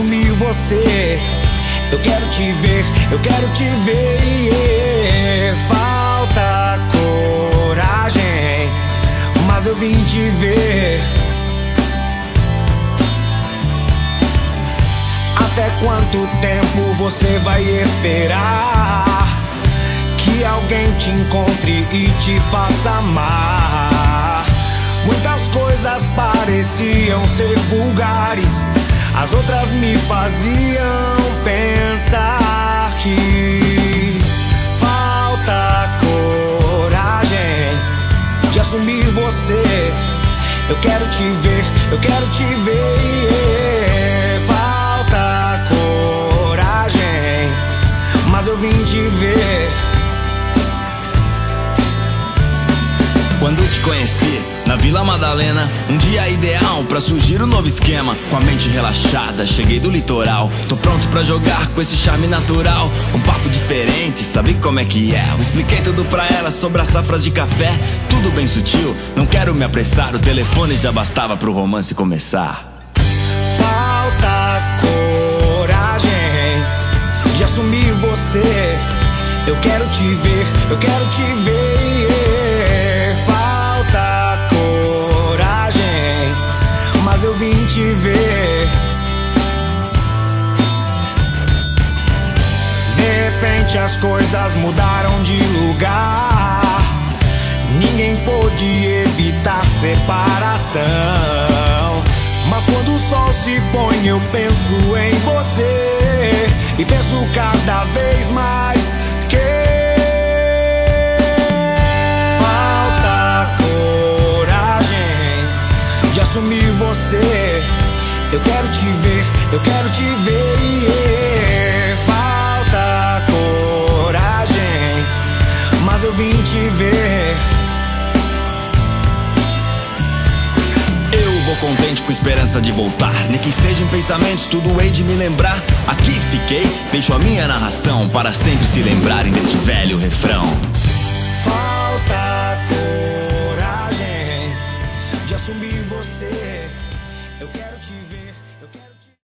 você. Eu quero te ver, eu quero te ver. Falta coragem, mas eu vim te ver. Até quanto tempo você vai esperar que alguém te encontre e te faça amar? Muitas coisas pareciam ser vulgares, as outras me faziam pensar que falta coragem de assumir você. Eu quero te ver, eu quero te ver. Falta coragem, mas eu vim te ver. Quando te conheci na Vila Madalena, um dia ideal pra surgir um novo esquema. Com a mente relaxada, cheguei do litoral. Tô pronto pra jogar com esse charme natural. Um papo diferente, sabe como é que é? Eu expliquei tudo pra ela sobre as safras de café. Tudo bem sutil, não quero me apressar. O telefone já bastava pro romance começar. Falta coragem de assumir você. Eu quero te ver, eu quero te ver. Repente as coisas mudaram de lugar. Ninguém pôde evitar separação. Mas quando o sol se põe, eu penso em você. E penso cada vez mais que falta coragem de assumir você. Eu quero te ver, eu quero te ver. Contente com esperança de voltar. Nem que seja em pensamentos, tudo hei de me lembrar. Aqui fiquei, deixo a minha narração para sempre se lembrarem deste velho refrão.